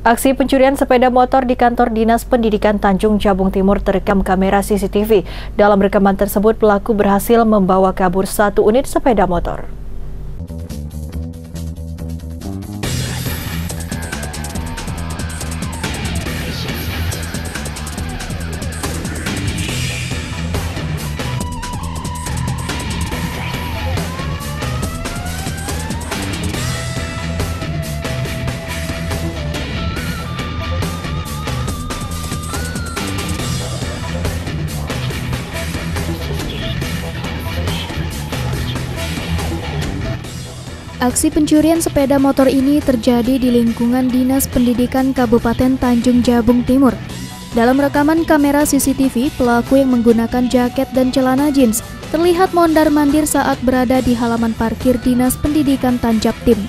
Aksi pencurian sepeda motor di kantor Dinas Pendidikan Tanjung Jabung Timur terekam kamera CCTV. Dalam rekaman tersebut, pelaku berhasil membawa kabur satu unit sepeda motor. Aksi pencurian sepeda motor ini terjadi di lingkungan Dinas Pendidikan Kabupaten Tanjung Jabung Timur. Dalam rekaman kamera CCTV, pelaku yang menggunakan jaket dan celana jeans terlihat mondar-mandir saat berada di halaman parkir Dinas Pendidikan Tanjab Tim.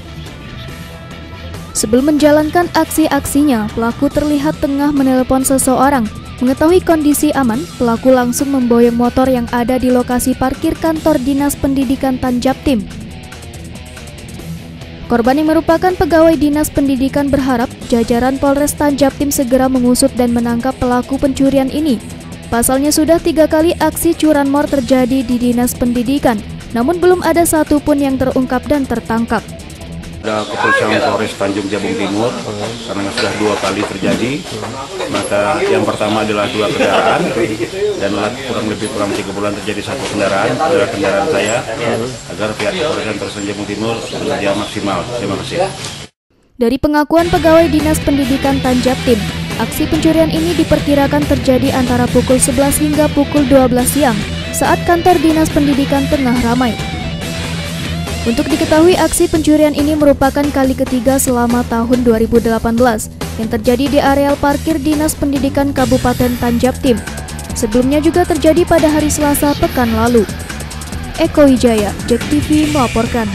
Sebelum menjalankan aksi-aksinya, pelaku terlihat tengah menelpon seseorang. Mengetahui kondisi aman, pelaku langsung memboyong motor yang ada di lokasi parkir kantor Dinas Pendidikan Tanjab Tim Korban yang merupakan pegawai dinas pendidikan berharap jajaran Polres Tanjab Tim segera mengusut dan menangkap pelaku pencurian ini. Pasalnya sudah tiga kali aksi curanmor terjadi di dinas pendidikan, namun belum ada satupun yang terungkap dan tertangkap. Ada kepolisian Polres Tanjung Jabung Timur karena sudah dua kali terjadi. Maka yang pertama adalah dua kendaraan dan kurang lebih kurang tiga bulan terjadi satu kendaraan adalah kendaraan saya agar pihak kepolisian Polres Jabung Timur bekerja maksimal. Terima kasih. Dari pengakuan pegawai Dinas Pendidikan Tanjab Tim, aksi pencurian ini diperkirakan terjadi antara pukul 11 hingga pukul 12 siang saat kantor Dinas Pendidikan tengah ramai. Untuk diketahui aksi pencurian ini merupakan kali ketiga selama tahun 2018 yang terjadi di areal parkir Dinas Pendidikan Kabupaten Tanjab Tim. Sebelumnya juga terjadi pada hari Selasa pekan lalu. Eko Wijaya, JEK TV melaporkan.